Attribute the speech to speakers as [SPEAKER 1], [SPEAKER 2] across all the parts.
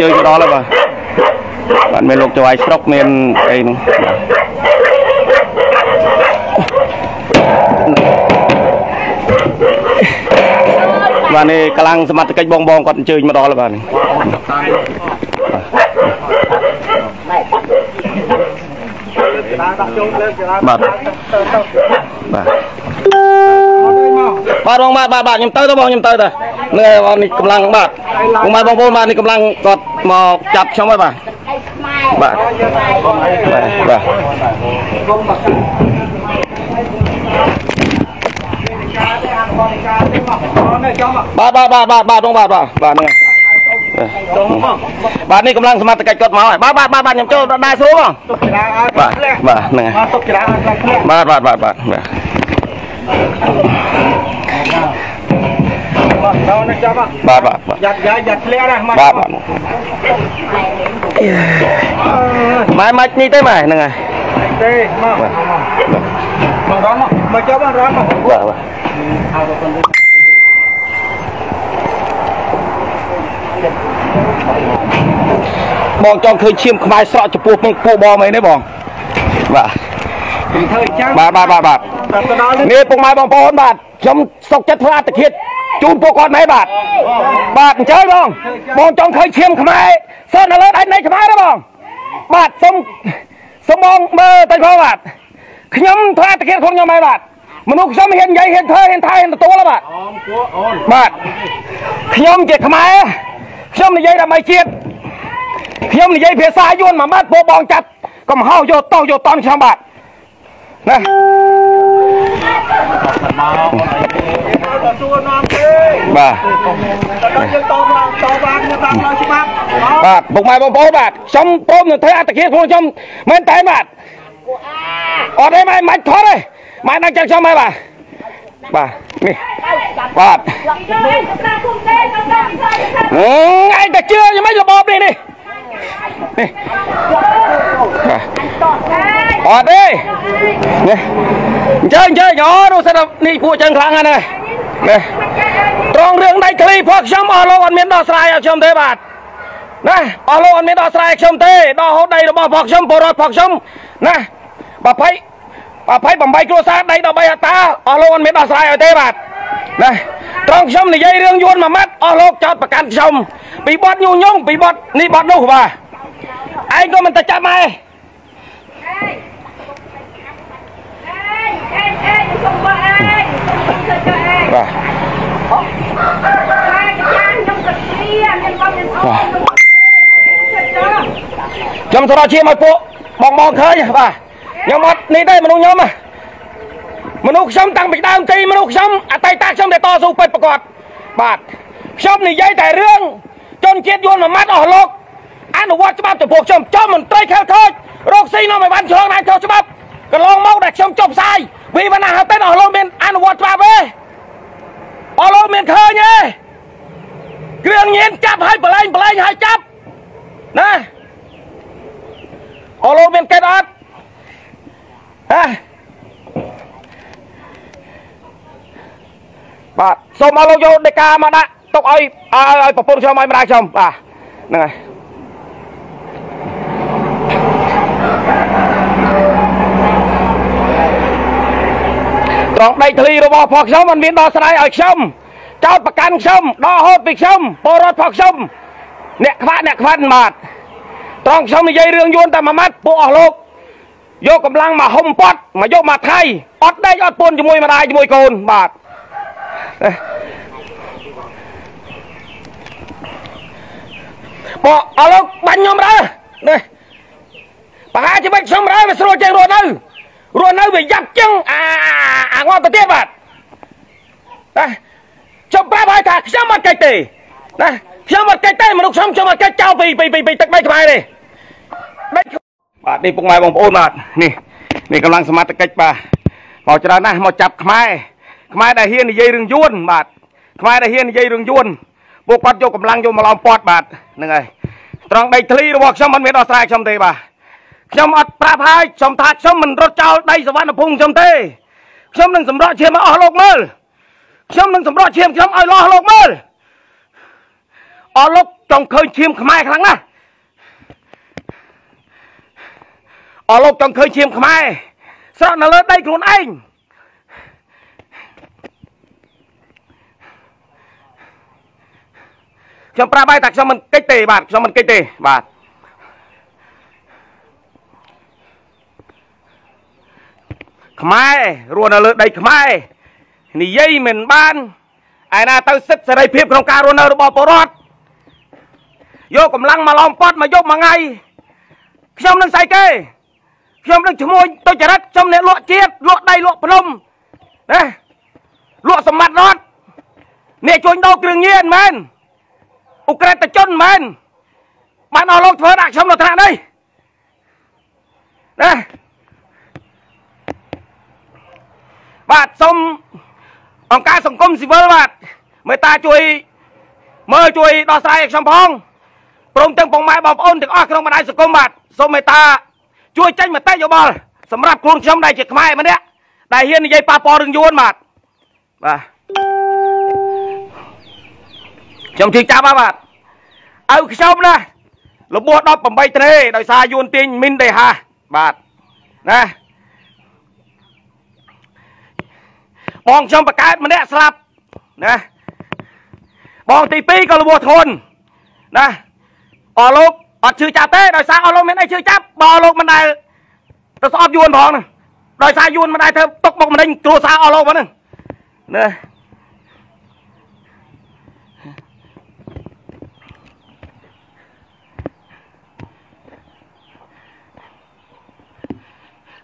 [SPEAKER 1] ជើញទៅដល់ហើយបាទបាទមានលោកចៅអាយស្រុកមានអីហ្នឹងបាទនេះកម្លាំងសមត្ថកិច្ចបងបងគាត់អញ្ជើញមកដល់ហើយបាទនេះបាទបាទបាទបងបាទបាទបាទខ្ញុំទៅទៅបងខ្ញុំទៅទៅ នេះបងនេះកម្លាំងបាទបងបាទបងប្អូនបាទនេះកម្លាំងគាត់មកចាប់ខ្ញុំហើយបាទបាទបាទបាទបាទបាទបាទបាទបាទបងបាទបាទបាទហ្នឹងបាទនេះកម្លាំងសមត្ថកិច្ចគាត់មកហើយបាទបាទបាទបាទខ្ញុំចូលដែរស្រួលបងបាទបាទហ្នឹងហើយ
[SPEAKER 2] ទុកច្រាឲ្យខ្លាំងខ្លាំង
[SPEAKER 1] បាទបាទបាទបាទបាទ
[SPEAKER 2] មកដល់នេះចាប់
[SPEAKER 1] បាទ បាទបាទ
[SPEAKER 2] យ៉ាត់យ៉ាយ៉ាត់ធ្លាក់ណាមក
[SPEAKER 1] បាទបាទម៉ែម៉ាច់នេះទេម៉ែហ្នឹងហើយ
[SPEAKER 2] ទេមកមកដល់មកមកចាប់រត់មក
[SPEAKER 1] បាទបាទបងចង់ឃើញឈាមខ្មែរស្រក់ចំពោះមុខពួកបងអីនេះបងបាទ
[SPEAKER 2] ខ្ញុំធ្វើអញ្ចឹង
[SPEAKER 1] បាទបាទបាទបាទ
[SPEAKER 2] ដល់ទៅដល់នេះ
[SPEAKER 1] នេះពុកម៉ែបងប្អូនបាទខ្ញុំសុកចិត្តធ្វើអត្តឃាត ជូនពួកគាត់មែនបាទបាទអញ្ចឹងបងបងចង់ឃើញឈាមខ្មែរសើនៅលើដៃនៃខ្មែរទេបងបាទសូមសូមបងមើលទៅផងបាទខ្ញុំធ្វើអត្តឃាតខ្លួនខ្ញុំមែនបាទមនុស្សខ្ញុំហ៊ាននិយាយហ៊ានធ្វើហ៊ានថែហ៊ានទទួលបាទ
[SPEAKER 2] អូនគួអូន
[SPEAKER 1] បាទខ្ញុំជាខ្មែរខ្ញុំនិយាយដើម្បីជាតិខ្ញុំនិយាយភាសាយួនមួយម៉ាត់ពួកបងចាត់កំហោយកតោយកតន់ខ្ញុំបាទណា
[SPEAKER 2] មកទទួលនាំទេ
[SPEAKER 1] បាទ
[SPEAKER 2] ដល់យើងតបឡើងតបបានតាមផ្លូវច្បាប់
[SPEAKER 1] បាទពុកម៉ែបងប្អូនបាទខ្ញុំព្រមនឹងធ្វើអត្តឃាតខ្លួនខ្ញុំមែនតែបាទអត់ទេម៉ែមិនថតទេម៉ែដាក់ចិត្តខ្ញុំហើយបាទបាទនេះបាទអឺឯងតែជឿយ៉ាងម៉េចរបបនេះនេះនេះអត់ទេនេះអញ្ចឹងអញ្ចឹងអូនោះសិននេះពួកចឹងខ្លាំងហ្នឹ ងនេះត្រង់រឿងដៃឃ្លីពួកខ្ញុំអស់លោកអត់មានដោះស្រាយឲ្យខ្ញុំទេបាទណាអស់លោកអត់មានដោះស្រាយឲ្យខ្ញុំទេដោះហូតដីរបស់ពួកខ្ញុំពលរដ្ឋពួកខ្ញុំណា20 28គ្រួសារដី13ហិកតាអស់លោកអត់មានដោះស្រាយឲ្យទេបាទណាត្រង់ខ្ញុំនិយាយរឿងយួនមួយម៉ាត់អស់លោកចោតប្រកាន់ខ្ញុំពីបត់ញុះញង់ពីបត់នេះបត់នោះបាទឯងក៏មិនទៅចាប់ម៉ែ បាទខ្ញុំស្រោឈាមឲ្យពួកបងបងឃើញបាទខ្ញុំអត់នេះទេមនុស្សខ្ញុំណាមនុស្សខ្ញុំតាំងពីដើមទីមនុស្សខ្ញុំអតីតខ្ញុំដែលតស៊ូពេទ្យប្រកបបាទខ្ញុំនិយាយតែរឿងជនជាតិយួនមួយម៉ាត់អស់លោកអនុវត្តច្បាប់ចំពោះខ្ញុំចំមន្ត្រីខេលខូចរកស៊ីនាំឲ្យបានឆ្លងដែនខុសច្បាប់កន្លងមកដែលខ្ញុំចុះផ្សាយវិវណ្ណាហតិតអស់លោកមានអនុវត្តច្បាប់ទេ អស់លោកមានឃើញទេគ្រឿងញៀនចាប់ឲ្យបលែងបលែងឲ្យចាប់ណាអស់លោកមានកិត្តអត់ហ៎បាទសូមឲ្យលោកយកដេកាមកដាក់ទុកឲ្យឲ្យឲ្យប្រពន្ធខ្ញុំឲ្យម្ដាយខ្ញុំបាទហ្នឹងហើយ ង់ដីធ្លីរបស់ផងខ្ញុំមិនមានដោះស្រាយឲ្យខ្ញុំចោតប្រកាន់ខ្ញុំដកហូតពីខ្ញុំពលរដ្ឋផងខ្ញុំអ្នកខ្វាក់អ្នកខ្វាត់បាទត្រង់ខ្ញុំនិយាយរឿងយួនតែមួយម៉ាត់ពួកអស់លោកយកកម្លាំងមកហុំប៉ត់មកយកមកថៃអត់ដេកអត់ពន្ធជាមួយម្ដាយជាមួយកូនបាទបងអរលោកបាញ់ខ្ញុំរើនេះប្រហែលជាបាច់ខ្ញុំរើវាស្រួលជាងរស់នៅ រស់នៅវាយ៉ាប់ជាងអាអាងាប់ទៅទៀតបាទណាខ្ញុំប្រាប់ឲ្យថាខ្ញុំអត់កិច្ចទេណាខ្ញុំអត់កិច្ចទេមនុស្សខ្ញុំខ្ញុំអត់កិច្ចចោលពីពីពីទឹកដីខ្មែរទេដីបាទនេះពុកម៉ែបងប្អូនបាទនេះនេះកម្លាំងសមត្ថកិច្ចបាទមកច្រើនណាស់មកចាប់ខ្មែរខ្មែរដែលហ៊ាននិយាយរឿងយួនបាទខ្មែរដែលហ៊ាននិយាយរឿងយួនពួកគាត់យកកម្លាំងយកមកឡោមព័ទ្ធបាទហ្នឹងហើយត្រង់ដីធ្លីរបស់ខ្ញុំមិនមានដោះស្រាយខ្ញុំទេបាទ ខ្ញុំអត់ប្រាប់ហើយខ្ញុំថាខ្ញុំមិនរត់ចោលដីសវណ្ណភូមិខ្ញុំទេខ្ញុំនឹងសម្រក់ឈាមឲ្យអស់លោកមើលខ្ញុំនឹងសម្រក់ឈាមខ្ញុំឲ្យលាស់លោកមើលអស់លោកតចង់ឃើញឈាមខ្មែរខ្លាំងណាស់អស់លោកចង់ឃើញឈាមខ្មែរស្រក់នៅលើដីខ្លួនឯងខ្ញុំប្រាប់ហើយតែខ្ញុំមិនកិច្ចទេបាទខ្ញុំមិនកិច្ចទេបាទ ខ្មែររស់នៅលើដីខ្មែរនិយាយមិនបានឯណាទៅសិទ្ធិសេរីភាពក្នុងការរស់នៅរបស់ពលរដ្ឋយកកម្លាំងមកឡោមប៉ត់មកយកមួយថ្ងៃខ្ញុំនឹងស្អីគេខ្ញុំនឹងឈ្មោះទុច្ចរិតខ្ញុំអ្នកលក់ជាតិលក់ដៃលក់ភ្នំណាលក់សម្បត្តិរដ្ឋអ្នកជួញដូរគ្រឿងញៀនមែនអ៊ុក្រែនតជនមែនបានអស់លោកធ្វើដាក់ខ្ញុំនៅថ្នាក់នេះណា បាទសូមអង្គការសង្គមស៊ីវិលបាទមេត្តាជួយមើលជួយដោះស្រាយឲ្យខ្ញុំផងព្រមទាំងបងម៉ែបងប្អូនទាំងអស់ក្នុងបណ្ដាញសង្គមបាទសូមមេត្តាជួយចេញមតិយោបល់សម្រាប់ខ្លួនខ្ញុំដែលជាខ្មែរម្នាក់ដែលហ៊ាននិយាយប៉ះពាល់រឿងយួនបាទបាទខ្ញុំជឿចាប់បាទឪខ្ញុំណាលបួស18ត្រេដោយសារយួនទាញមីនដេហាបាទណា បងខ្ញុំបកើតម្នាក់ស្លាប់ណាបងទី2ក៏លបួសធនណាអស់លោកអត់ជឿចាប់ទេដោយសារអស់លោកមានអីជឿចាប់បើអស់លោកមិនដែលទៅស្អប់យួនផងហ្នឹងដោយសារយួនមិនដែលធ្វើຕົកបុកម្នេញគ្រួសារអស់លោកហ្នឹងណា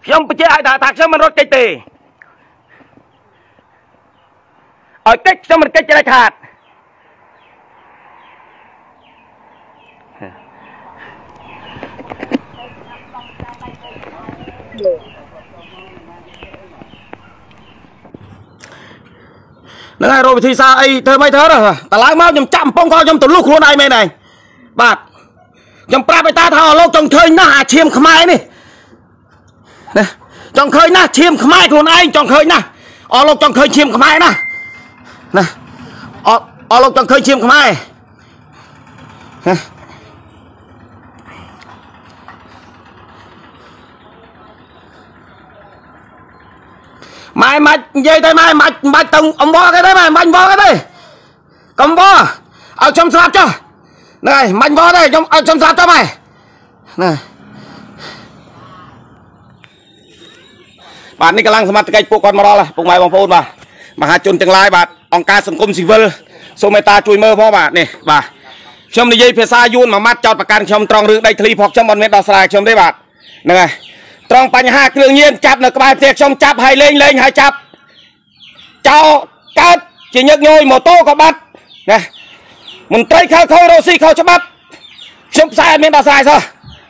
[SPEAKER 1] ខ្ញុំបញ្ជាក់ឲ្យថាខ្ញុំមិនរត់គេចទេ ឲ្យកិច្ចខ្ញុំមិនកិច្ចច្រេចខាតនឹងហើយរកវិធីសាអីធ្វើមិនធ្វើតើឡើងមកខ្ញុំចាប់កំប៉ុងក៏ខ្ញុំទៅលុះខ្លួនឯងមែនឯងបាទខ្ញុំប្រាប់ឲ្យតាថាលោកចង់ឃើញណាស់អាឈាមខ្មែរនេះណាចង់ឃើញណាស់ឈាមខ្មែរខ្លួនឯងចង់ឃើញណាស់អស់លោកចង់ឃើញឈាមខ្មែរណា ណាអស់អស់លោកចង់ឃើញឈាមខ្មែរណាម៉ែមិននិយាយទៅម៉ែមិនមិនបាច់ទៅអំបគេទេម៉ែមិនបាច់អំបគេទេកំបឲ្យខ្ញុំស្លាប់ចុះហ្នឹងហើយមិនបាច់ទេខ្ញុំឲ្យខ្ញុំស្លាប់ចុះម៉ែណាបាទនេះកម្លាំងសមត្ថកិច្ចពួកគាត់មកដល់ពុកម៉ែបងប្អូនបាទមហាជនទាំងឡាយបាទ អង្គការសង្គមស៊ីវិលសូមមេត្តាជួយមើលផងបាទនេះបាទខ្ញុំនិយាយភាសាយួនមួយម៉ាត់ចោតប្រកាន់ខ្ញុំត្រង់រឿងដីធ្លីផងខ្ញុំអត់មានដោះស្រាយខ្ញុំទេបាទហ្នឹងហើយត្រង់បញ្ហាគ្រឿងញៀនចាប់នៅក្បែរផ្ទះខ្ញុំចាប់ហើយលេងលេងហើយចាប់ចោលកើតជាញឹកញយម៉ូតូក៏បាត់ណាមន្ត្រីខៅខូរ៉ូស៊ីខុសច្បាប់ខ្ញុំផ្សាយអត់មានដោះស្រាយសោះ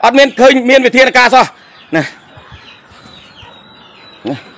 [SPEAKER 1] អត់មានឃើញមានវិធានការសោះណា Yeah.